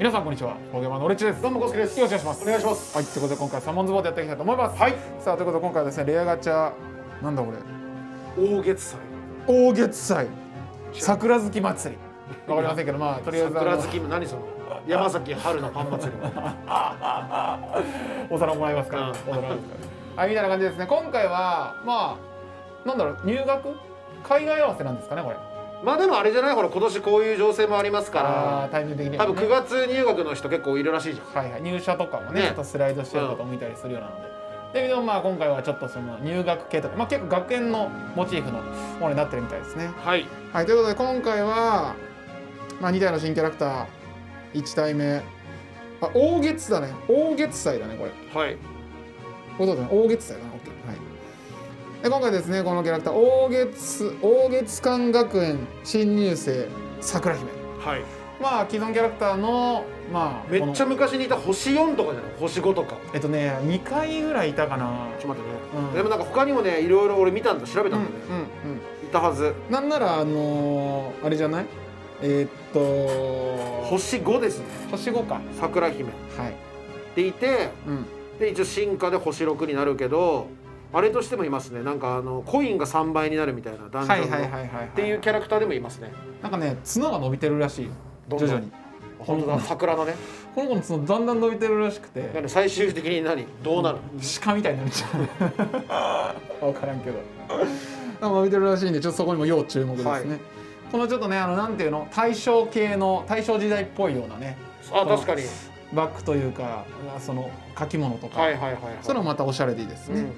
皆さんこんにちは。フォーゲーマーのオレッチです。どうもコスケです。よろしくお願いします。お願いします。はい。ということで今回サモンズボードやっていきたいと思います。はい。さあということで今回はですねレアガチャなんだこれ？大月祭。大月祭。桜月祭。りわかりませんけどまあとりあえず桜好き何その山崎春のパン祭り。お皿もらえますか、うん。お皿すか？はいみたいな感じですね。今回はまあなんだろう入学？海外合わせなんですかねこれまあでもあれじゃない？ほら今年こういう情勢もありますあかータイミング的にら多分9月入学の人結構いるらしいじゃんはいはい、入社とかもねね。ちょっとスライドしてる方もいたりするようなので。ででもまあ今回はちょっとその入学系とか、まあ、結構学園のモチーフのものになってるみたいですね。はい。はいということで今回は、まあ、2体の新キャラクター1体目。あ大月だね。大月祭だねこれ。はい。これだね？大月祭だな OK はいで今回ですねこのキャラクター大月大月館学園新入生桜姫。はい。まあ既存キャラクターのまあめっちゃ昔にいた星4とかじゃない？星5とか。えっとね2回ぐらいいたかな。ちょっと待ってね、うん。でもなんか他にもねいろいろ俺見たんだ。調べたんだね、うんうんいたはず。なんならあのーあれじゃない？えーっと星5ですね。星5か。は桜姫。い、でいてうん、で一応進化で星6になるけどあれとしてもいますね。なんかあのコインが3倍になるみたいなダンジョンの、っていうキャラクターでもいますね。なんかね角が伸びてるらしい。徐々に。本当だ桜のね。この子の角だんだん伸びてるらしくて。なんで最終的に何？どうなる？鹿みたいになっちゃう分からんけど。伸びてるらしいんでちょっとそこにも要注目ですね、はい。このちょっとねあのなんていうの？大正系の大正時代っぽいようなね。あ確かに。バッグというかその書き物とか、はいはいはいはい。それもまたおしゃれでいいですね、うんうん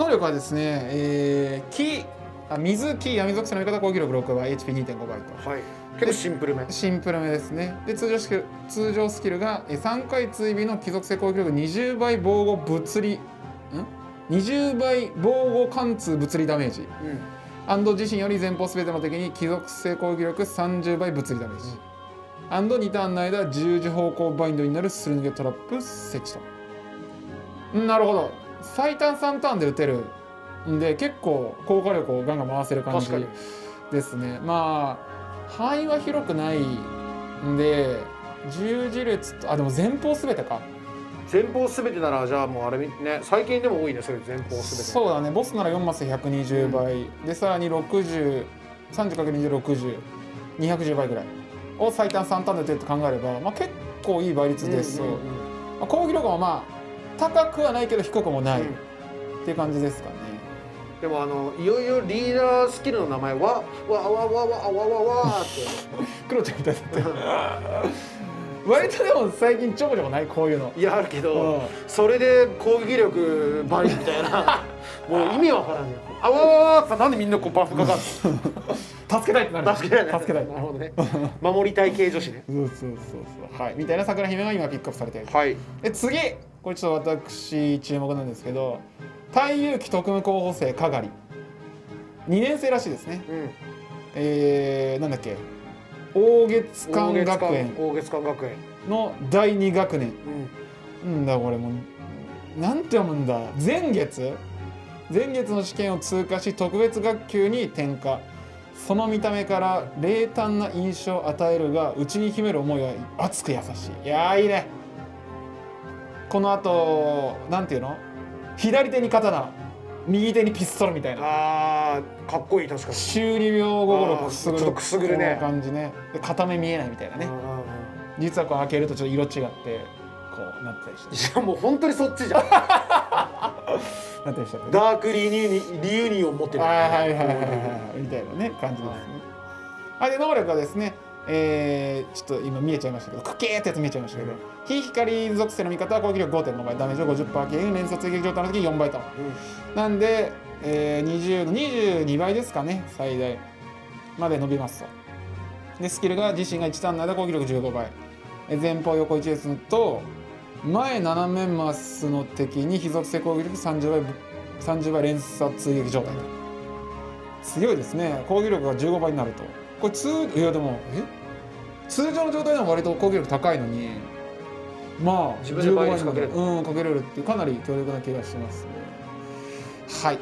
能力はですね、えー、木あ水木闇属性の味方攻撃力6倍 HP2.5 倍と。はい。結構シンプルめ。シンプルめですね。で通常スキル通常スキルがえー3回追尾の貴族性攻撃力20倍防護物理ん？20倍防護貫通物理ダメージ。うん。アンド自身より前方すべての敵に貴族性攻撃力30倍物理ダメージ。アンド2ターンの間十字方向バインドになるすり抜けトラップ設置と。んなるほど最短3ターンで打てるんで結構効果力をガンガン回せる感じですね。まあ範囲は広くないんで十字列とあでも前方すべてか。前方すべてならじゃあもうあれね最近でも多いねそれ前方すべて。そうだね。ボスなら4マス120倍、でさらに 6030×2060,210 倍ぐらい。を最短3ターンで打てると考えれば、まあ、結構いい倍率です、うんうんうんまあ、攻撃力はまあ高くはないけど低くもない、うん。っていう感じですかね。でもあのいよいよリーダースキルの名前はわわわわわわわわって。クロちゃんみたいになってる。割とでも最近ちょこちょこない？こういうの。いやあるけど、うん。それで攻撃力倍みたいな。もう意味わからんよ。あわわわってなんでみんなこうバフかかる助けたいってなる助けたいね助けたいなるほどね守りたい系女子ねそうそうそうそうはいみたいな桜姫が今ピックアップされているはいで次これちょっと私注目なんですけど太遊記特務候補生かがり。2年生らしいですね。うん。えー、なんだっけ。大月館学園。大月館学園。の第2学年。うん。なんだこれもうなんて読むんだ。前月。前月の試験を通過し特別学級に転科その見た目から冷淡な印象を与えるが内に秘める思いは熱く優しい。いやーいいねこのあとなんていうの？左手に刀右手にピストルみたいな。あーかっこいい確かに。中二病心くすぐる。くすぐるね。感じね。で片目見えないみたいなね。実はこう開けるとちょっと色違ってこうなったりして。いやもう本当にそっちじゃん。なったりしちゃってね。ダークリニューニリユニオン持ってる。はいはいはいはいはい。みたいなね感じですね。はい、で能力はですね、えー、ちょっと今見えちゃいましたけど、クケーってやつ見えちゃいましたけど、非光属性の味方は攻撃力5.5倍、ダメージを50%軽減、連殺撃状態の時4倍と。なんで、えー、20の22倍ですかね、最大まで伸びますと。で、スキルが自身が1ターンの間攻撃力15倍、えー前方横1列と、前斜めマスの敵に非属性攻撃力30倍、30倍連殺撃状態と。強いですね攻撃力が15倍になるとこれ通いやでもえ？通常の状態でも割と攻撃力高いのにまあ自分で倍率かけれる15倍になうんかけれるっていうかなり強力な気がしますね。はい。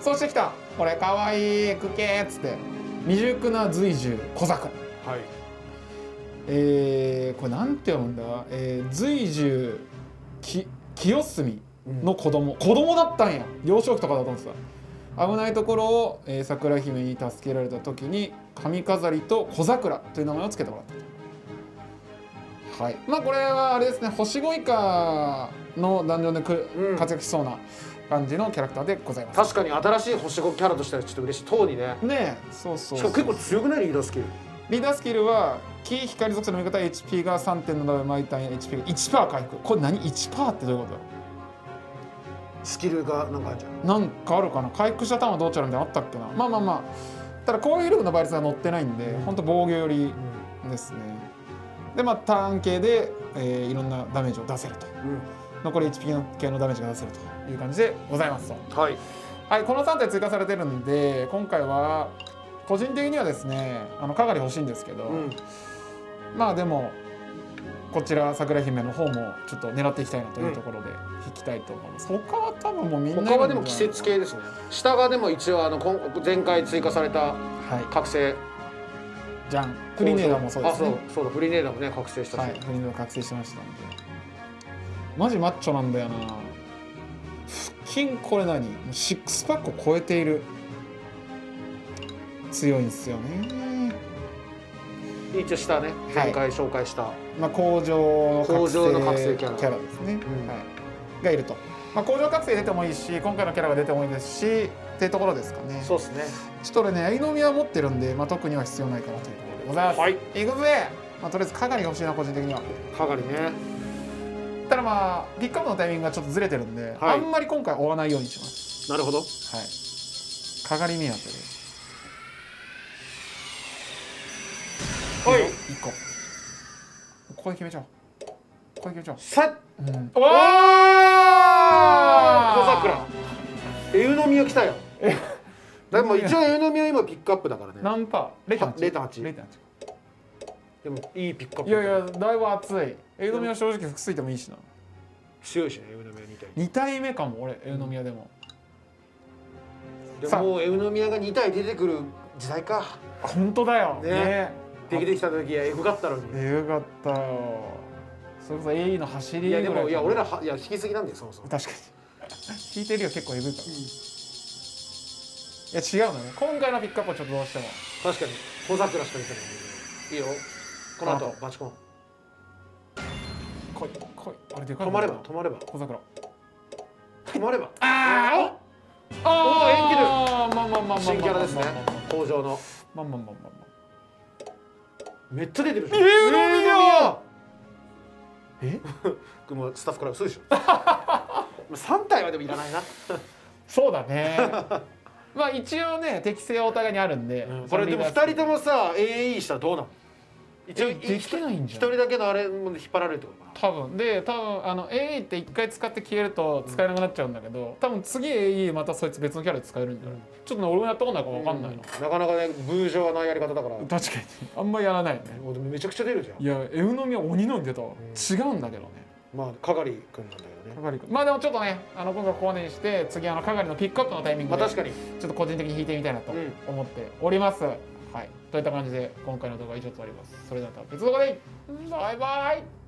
そしてきた。これかわいいクケーっつって。未熟な随従小桜はい。えー、これなんて読むんだ、えー、随従き清澄の子供、子供だったんや。幼少期とかだと思ってた危ないところを、えー、桜姫に助けられた時に髪飾りと小桜という名前を付けてもらったと。はい。まあこれはあれですね星越以下のダンジョンでく、うん活躍しそうな感じのキャラクターでございます。確かに新しい星5キャラとしてはちょっと嬉しい当にね。ねえそうそうしかも結構強くないリーダースキル。リーダースキルはキー光属性の味方 HP が3.7倍毎ターン HP が1%回復。これ何？1%ってどういうことだ？スキルがなんかあるじゃん。なんかあるかな。回復したターンはどうちゃらみたいなのあったっけな。まあまあまあ。ただ攻撃力の倍率が載ってないんで本当防御寄りですね。でまあターン系で、えーいろんなダメージを出せると。残り HP の系のダメージが出せるという感じでございますと。うんはい。はいこの3体追加されてるんで今回は個人的にはですねあのかがり欲しいんですけど、うん。まあでもこちら桜姫の方もちょっと狙っていきたいなというところで引きたいと思います、他は多分もうみんな他はでも季節系ですね。下がでも一応あの今前回追加されたはい。覚醒。じゃん。フリネーダーもそうですあねそうそうだフリネーダーもね覚醒したし、はいフリネーダー覚醒してましたんで。マジマッチョなんだよな。腹筋これ何？シックスパックを超えている。強いんですよね一応下ね前回紹介した、まあ工場の覚醒工場の覚醒キャラキャラですね、うん。はい、がいると、まあ、工場覚醒出てもいいし今回のキャラが出てもいいですしっていうところですかね。そうですね。ちょっと俺ね相の宮持ってるんで、まあ、特には必要ないかなというところでございます。はい。いくぜ、まあ、とりあえずかがりが欲しいな個人的には。かがりね。ただまあピックアップのタイミングがちょっとずれてるんで、はい。あんまり今回追わないようにします。なるほど。はい。かがり目当てではい。一個ここで決めちゃおう。ここで決めちゃおう。さっ。うん、おわ小桜。エウノミヤ来たよ。でも一応エウノミヤ今ピックアップだからね。何パー ?0.8 0.8 0.8でもいいピックアップいやいやだいぶ熱い。エウノミは正直複数いてもいいしな。強いしねエウノミヤみたいに2体目かも俺エウノミヤでも。でさあももうエウノミヤが2体出てくる時代か。本当だよ。ね。ねできてきた時はエグかったのに。えよかったよ。それこそ AE の走りいやでもいや俺らはいや引きすぎなんだよそもそも。確かに。引いてるよ結構えぐいから、いや違うのね今回のピックアップはちょっとどうしても。確かに。小桜しか出てないいいよ。この後後バチコン。来い来い。あれでかい止まれば止まれば。小桜。止まれば。あおおー演技あーまあまあまあまあまあ。新キャラですね。登場の。まあまあまあまあまあめっちゃ出てるじゃん。エウノミヤえ？もうスタッフから嘘でしょ。3体はでもいらないな。そうだね。まあ一応ね適性はお互いにあるんで、これでも2人ともさ AE したらどうなの？一応えできてないんじゃん。1人だけのあれも引っ張られるってことかな。多分。で多分あの AE って一回使って消えると使えなくなっちゃうんだけど多分次 AE またそいつ別のキャラで使えるんじゃない、うん。ちょっとね俺もやったことないから分かんないの、なかなかねブージョアなやり方だから確かに。あんまやらないよね。もうでもめちゃくちゃ出るじゃん。いやエウノミは鬼のに出た。わ、ん。違うんだけどね。まあかがりくんなんだよね。かがりくん。まあでもちょっとねあの今回ここまでにして次あのかがりのピックアップのタイミングで、まあ確かに。ちょっと個人的に弾いてみたいなとうん。思っております、はい。といった感じで今回の動画は以上となります。それではまた別動画で。バイバイ。